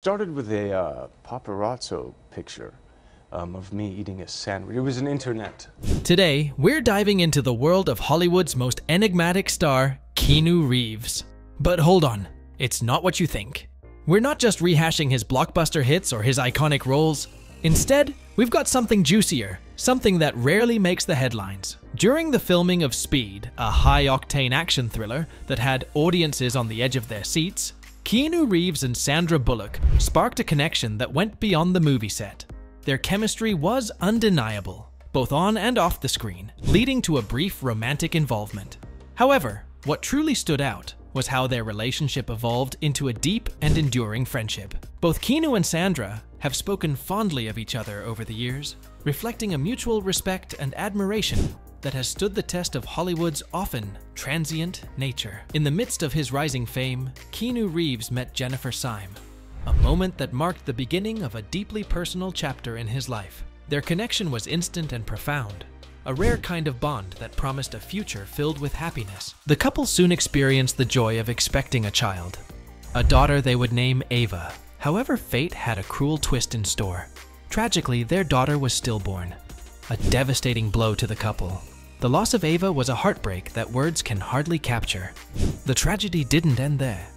started with a uh, paparazzo picture um, of me eating a sandwich. It was an internet. Today, we're diving into the world of Hollywood's most enigmatic star, Keanu Reeves. But hold on, it's not what you think. We're not just rehashing his blockbuster hits or his iconic roles. Instead, we've got something juicier, something that rarely makes the headlines. During the filming of Speed, a high octane action thriller that had audiences on the edge of their seats, Keanu Reeves and Sandra Bullock sparked a connection that went beyond the movie set. Their chemistry was undeniable, both on and off the screen, leading to a brief romantic involvement. However, what truly stood out was how their relationship evolved into a deep and enduring friendship. Both Keanu and Sandra have spoken fondly of each other over the years, reflecting a mutual respect and admiration that has stood the test of Hollywood's often transient nature. In the midst of his rising fame, Keanu Reeves met Jennifer Syme, a moment that marked the beginning of a deeply personal chapter in his life. Their connection was instant and profound, a rare kind of bond that promised a future filled with happiness. The couple soon experienced the joy of expecting a child, a daughter they would name Ava. However, fate had a cruel twist in store. Tragically, their daughter was stillborn, a devastating blow to the couple. The loss of Ava was a heartbreak that words can hardly capture. The tragedy didn't end there.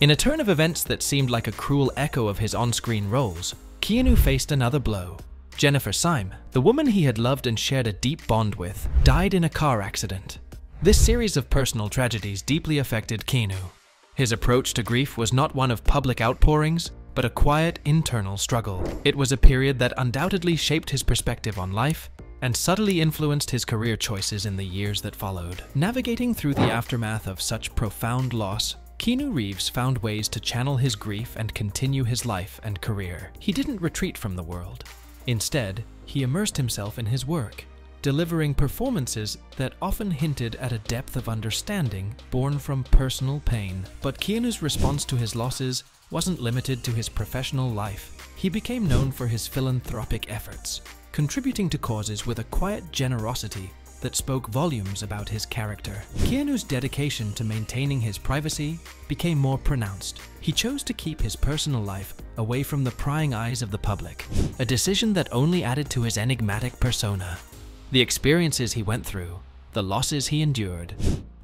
In a turn of events that seemed like a cruel echo of his on-screen roles, Keanu faced another blow. Jennifer Syme, the woman he had loved and shared a deep bond with, died in a car accident. This series of personal tragedies deeply affected Keanu. His approach to grief was not one of public outpourings, but a quiet internal struggle. It was a period that undoubtedly shaped his perspective on life and subtly influenced his career choices in the years that followed. Navigating through the aftermath of such profound loss, Keanu Reeves found ways to channel his grief and continue his life and career. He didn't retreat from the world. Instead, he immersed himself in his work, delivering performances that often hinted at a depth of understanding born from personal pain. But Keanu's response to his losses wasn't limited to his professional life. He became known for his philanthropic efforts, contributing to causes with a quiet generosity that spoke volumes about his character. Keanu's dedication to maintaining his privacy became more pronounced. He chose to keep his personal life away from the prying eyes of the public, a decision that only added to his enigmatic persona. The experiences he went through, the losses he endured,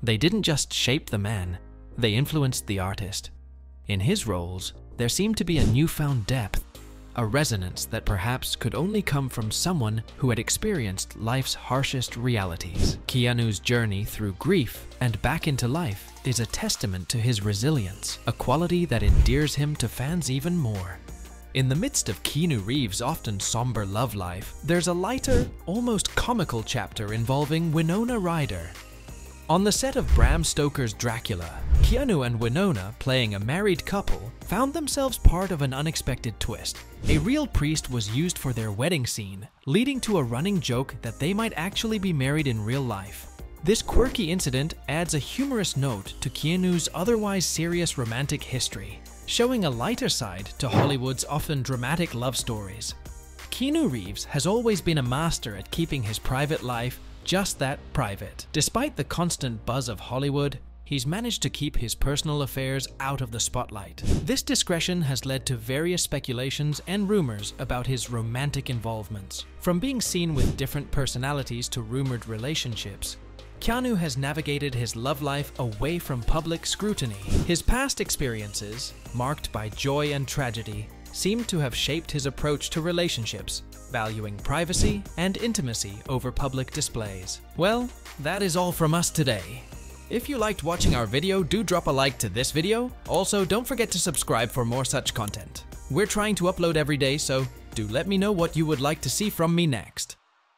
they didn't just shape the man, they influenced the artist. In his roles, there seemed to be a newfound depth a resonance that perhaps could only come from someone who had experienced life's harshest realities. Keanu's journey through grief and back into life is a testament to his resilience, a quality that endears him to fans even more. In the midst of Keanu Reeves' often somber love life, there's a lighter, almost comical chapter involving Winona Ryder, on the set of Bram Stoker's Dracula, Keanu and Winona, playing a married couple, found themselves part of an unexpected twist. A real priest was used for their wedding scene, leading to a running joke that they might actually be married in real life. This quirky incident adds a humorous note to Keanu's otherwise serious romantic history, showing a lighter side to Hollywood's often dramatic love stories. Keanu Reeves has always been a master at keeping his private life just that private. Despite the constant buzz of Hollywood, he's managed to keep his personal affairs out of the spotlight. This discretion has led to various speculations and rumors about his romantic involvements. From being seen with different personalities to rumored relationships, Keanu has navigated his love life away from public scrutiny. His past experiences, marked by joy and tragedy, seem to have shaped his approach to relationships, valuing privacy and intimacy over public displays. Well, that is all from us today. If you liked watching our video, do drop a like to this video. Also, don't forget to subscribe for more such content. We're trying to upload every day, so do let me know what you would like to see from me next.